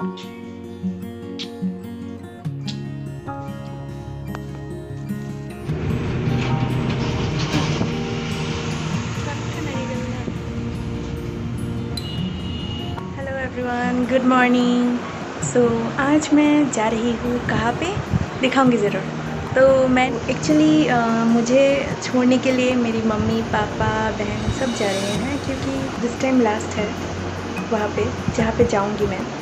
Good morning so आज मैं जा रही हूँ कहाँ पे? दिखाऊँगी ज़रूर। तो मैं एक्चुअली uh, मुझे छोड़ने के लिए मेरी मम्मी पापा बहन सब जा रहे हैं क्योंकि दिस टाइम लास्ट है वहाँ पे जहाँ पे जाऊँगी मैं।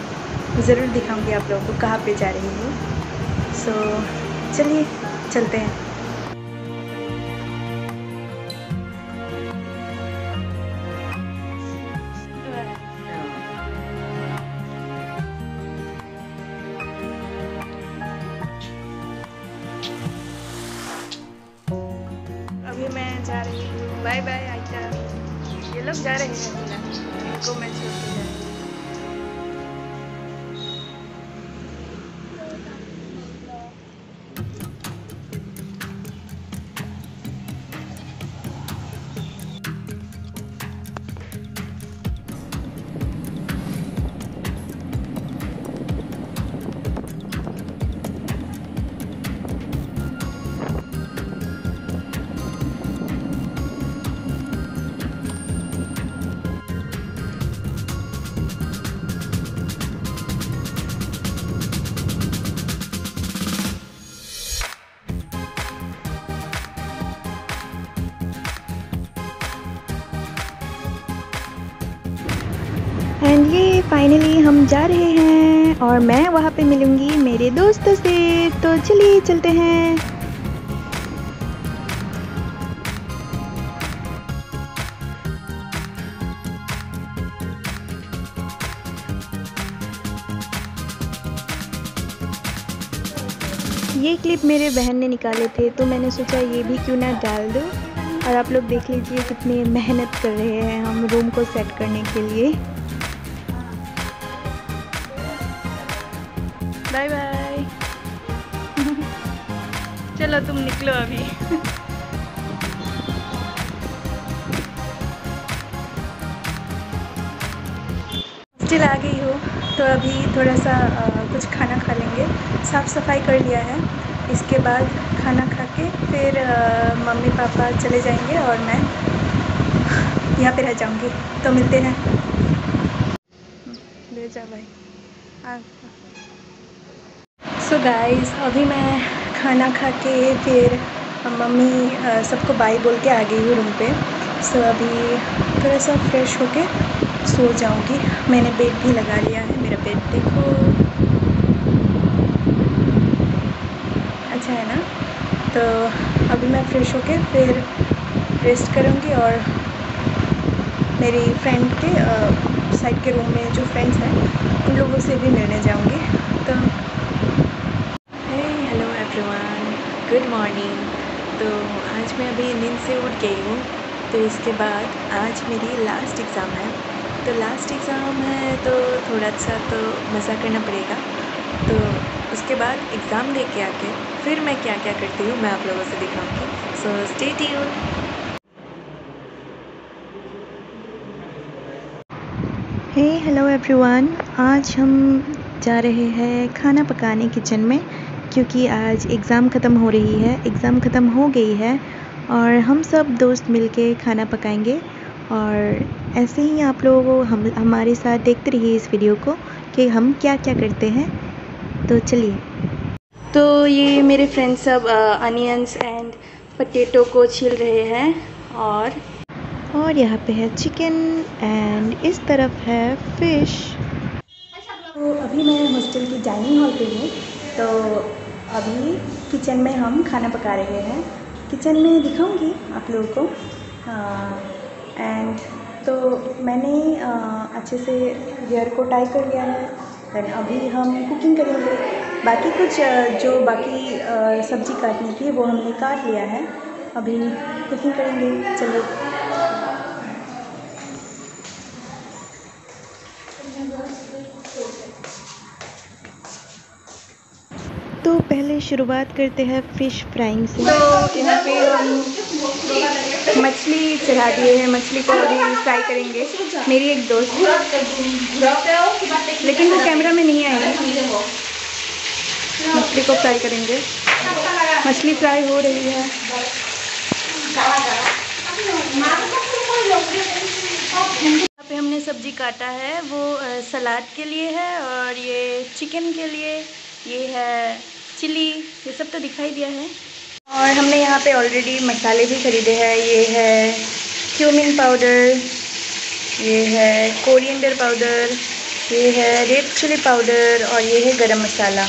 ज़रूर दिखाऊँगी आप लोगों को कहाँ पे जा रही हूँ। सो so, चलिए चलते हैं। अभी मैं जा रही हूँ। बाय बाय आयशा ये लोग जा रहे हैं। इनको मैं छोड़ के जा रही हूँ। फाइनली हम जा रहे हैं और मैं वहाँ पे मिलूँगी मेरे दोस्तों से। तो चलिए चलते हैं। ये क्लिप मेरे बहन ने निकाले थे तो मैंने सोचा ये भी क्यों ना डाल दो। और आप लोग देख लीजिए कितनी मेहनत कर रहे हैं हम रूम को सेट करने के लिए। बाय बाय चलो तुम निकलो अभी। हॉस्टल आ गई हो तो अभी थोड़ा सा आ, कुछ खाना खा लेंगे। साफ़ सफ़ाई कर लिया है। इसके बाद खाना खा के फिर आ, मम्मी पापा चले जाएँगे और मैं यहाँ पे रह जाऊँगी। तो मिलते हैं। ले जा भाई। आ। सो so गाइस अभी मैं खाना खा के फिर मम्मी सबको बाय बोल के आ गई हूँ रूम पे। सो so, अभी थोड़ा सा फ्रेश होके सो जाऊँगी। मैंने बेड भी लगा लिया है मेरा बेड देखो। अच्छा है ना? तो अभी मैं फ्रेश होके फिर रेस्ट करूँगी और मेरी फ्रेंड के साइड के रूम में जो फ्रेंड्स हैं उन लोगों से भी मिलने जाऊँगी। तो hey hello everyone good morning तो आज मैं अभी नींद से उठ गई हूँ। तो इसके बाद आज मेरी लास्ट एग्ज़ाम है। तो लास्ट एग्ज़ाम है तो थोड़ा सा तो मज़ा करना पड़ेगा। तो उसके बाद एग्ज़ाम दे के आके फिर मैं क्या क्या करती हूँ मैं आप लोगों से दिखाऊँगी। So stay tune hey hello everyone आज हम जा रहे हैं खाना पकाने किचन में। क्योंकि आज एग्ज़ाम ख़त्म हो रही है, एग्ज़ाम ख़त्म हो गई है और हम सब दोस्त मिलके खाना पकाएँगे और ऐसे ही आप लोगों को हम, हमारे साथ देखते रहिए इस वीडियो को कि हम क्या क्या करते हैं। तो चलिए। तो ये मेरे फ्रेंड्स सब अनियंस एंड पटेटो को छील रहे हैं और और यहाँ पे है चिकन एंड इस तरफ़ है फ़िश तो अभी मैं हॉस्टल की डाइनिंग हॉल पे हूँ। तो अभी किचन में हम खाना पका रहे हैं। किचन में दिखाऊँगी आप लोगों को। एंड तो मैंने आ, अच्छे से हेयर को टाई कर लिया है। देन अभी हम कुकिंग करेंगे। बाकी कुछ जो बाकी सब्ज़ी काटनी थी वो हमने काट लिया है। अभी कुकिंग करेंगे। चलो। तो पहले शुरुआत करते हैं फ़िश फ्राइंग से। तो यहाँ पे हम मछली चढ़ा दिए हैं, मछली को अभी फ्राई करेंगे। मेरी एक दोस्त लेकिन वो कैमरा में नहीं को फ्राई करेंगे। मछली फ्राई हो रही है। यहाँ पे हमने सब्ज़ी काटा है। वो सलाद के लिए है और ये चिकन के लिए। ये है चिली ये सब तो दिखाई दिया है। और हमने यहाँ पे ऑलरेडी मसाले भी ख़रीदे हैं। ये है क्यूमिन पाउडर ये है कोरिएंडर पाउडर ये है रेड चिली पाउडर और ये है गरम मसाला।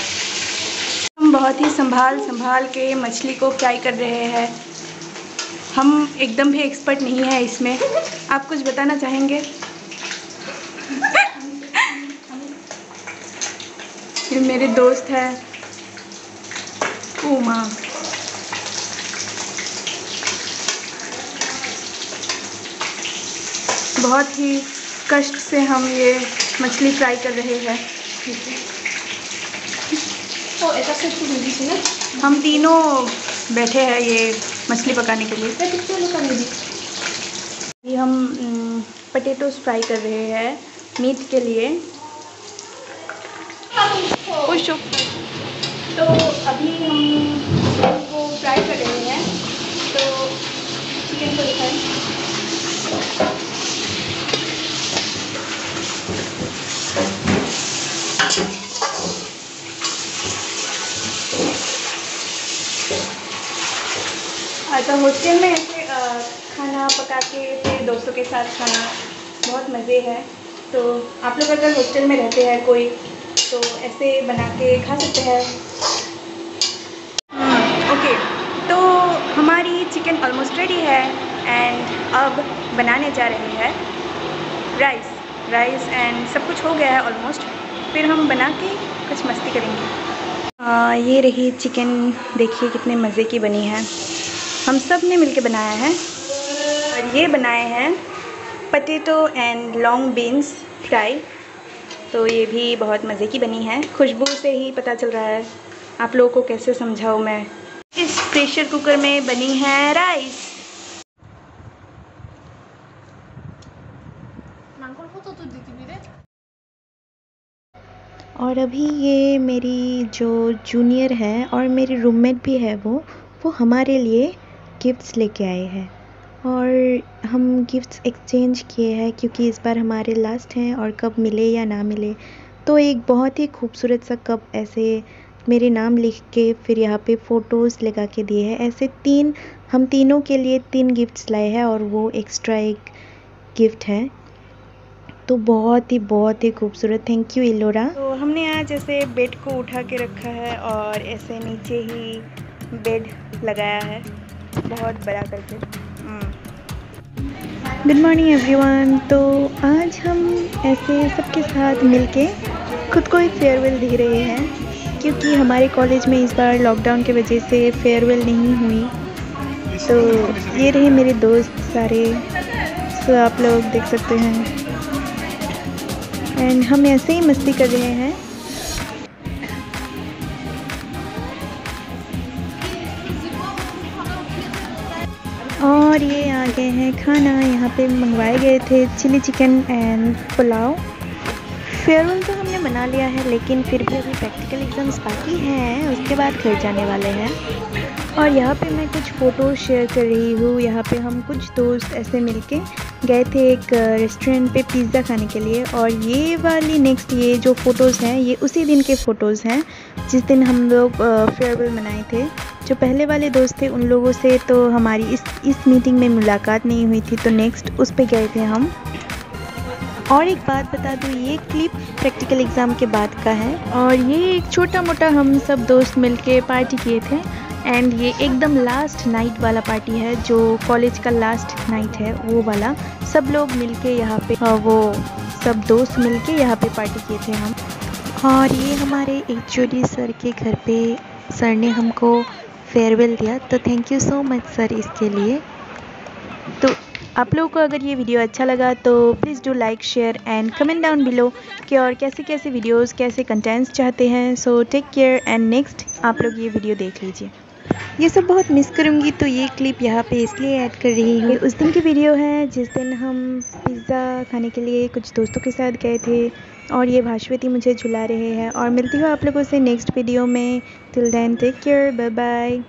हम बहुत ही संभाल संभाल के मछली को फ्राई कर रहे हैं। हम एकदम भी एक्सपर्ट नहीं है इसमें। आप कुछ बताना चाहेंगे? ये मेरे दोस्त है। उमा बहुत ही कष्ट से हम ये मछली फ्राई कर रहे हैं। तो ऐसा से हम तीनों बैठे हैं ये मछली पकाने के लिए। ये हम पटेटोज फ्राई कर रहे हैं मीट के लिए। खुश तो अभी हम चिकन फ्राई कर रहे हैं। तो चिकन को दिखाएँ तो हॉस्टल में ऐसे खाना पका के फिर दोस्तों के साथ खाना बहुत मज़े है। तो आप लोग अगर हॉस्टल में रहते हैं, कोई तो ऐसे बना के खा सकते हैं। ओके तो हमारी चिकन ऑलमोस्ट रेडी है एंड अब बनाने जा रहे हैं राइस राइस एंड सब कुछ हो गया है ऑलमोस्ट फिर हम बना के कुछ मस्ती करेंगे। आ, ये रही चिकन देखिए कितने मज़े की बनी है। हम सबने मिलके बनाया है। और ये बनाए हैं potato and long beans fry तो ये भी बहुत मज़े की बनी है। खुशबू से ही पता चल रहा है। आप लोगों को कैसे समझाऊँ मैं? इस प्रेशर कुकर में बनी है राइस। और अभी ये मेरी जो जूनियर है और मेरी रूममेट भी है वो वो हमारे लिए गिफ्ट्स लेके आए हैं। और हम गिफ्ट्स एक्सचेंज किए हैं क्योंकि इस बार हमारे लास्ट हैं और कब मिले या ना मिले। तो एक बहुत ही खूबसूरत सा कप ऐसे मेरे नाम लिख के फिर यहाँ पे फ़ोटोज़ लगा के दिए हैं। ऐसे तीन, हम तीनों के लिए तीन गिफ्ट्स लाए हैं और वो एक्स्ट्रा एक गिफ्ट है। तो बहुत ही बहुत ही खूबसूरत। थैंक यू इलोरा तो हमने आज ऐसे बेड को उठा के रखा है और ऐसे नीचे ही बेड लगाया है। बहुत बड़ा करके। गुड मॉर्निंग एवरीवन तो आज हम ऐसे सबके साथ मिलके खुद को एक फेयरवेल दे रहे हैं, क्योंकि हमारे कॉलेज में इस बार लॉकडाउन की वजह से फेयरवेल नहीं हुई। तो ये रहे मेरे दोस्त सारे सो आप लोग देख सकते हैं। एंड हम ऐसे ही मस्ती कर रहे हैं। और ये आ गए हैं खाना। यहाँ पे मंगवाए गए थे chilli chicken and pulao. Farewell तो हमने बना लिया है, लेकिन फिर भी अभी प्रैक्टिकल एग्ज़ाम्स बाकी हैं, उसके बाद घर जाने वाले हैं। और यहाँ पे मैं कुछ फ़ोटो शेयर कर रही हूँ। यहाँ पे हम कुछ दोस्त ऐसे मिलके गए थे एक रेस्टोरेंट पे पिज़्ज़ा खाने के लिए। और ये वाली नेक्स्ट ये जो फ़ोटोज़ हैं, ये उसी दिन के फ़ोटोज़ हैं, जिस दिन हम लोग फेयरवेल मनाए थे। जो पहले वाले दोस्त थे, उन लोगों से तो हमारी इस इस मीटिंग में मुलाकात नहीं हुई थी तो नेक्स्ट उस पर गए थे हम। और एक बात बता दूँ, ये क्लिप प्रैक्टिकल एग्ज़ाम के बाद का है। और ये एक छोटा मोटा हम सब दोस्त मिलके पार्टी किए थे। एंड ये एकदम लास्ट नाइट वाला पार्टी है, जो कॉलेज का लास्ट नाइट है, वो वाला। सब लोग मिलके यहाँ पे वो सब दोस्त मिलके यहाँ पे पार्टी किए थे हम। और ये हमारे एच सर के घर पे सर ने हमको फेयरवेल दिया। तो thank you so much sir इसके लिए। तो आप लोगों को अगर ये वीडियो अच्छा लगा तो please do like share and comment down below कि और कैसे कैसे वीडियोस कैसे कंटेंट्स चाहते हैं। So take care and next आप लोग ये वीडियो देख लीजिए। ये सब बहुत मिस करूँगी तो ये क्लिप यहाँ पे इसलिए ऐड कर रही हूँ। उस दिन की वीडियो है, जिस दिन हम पिज़्ज़ा खाने के लिए कुछ दोस्तों के साथ गए थे। और ये भाश्वती मुझे झुला रहे हैं और मिलती हूँ आप लोगों से नेक्स्ट वीडियो में। Till then take care bye bye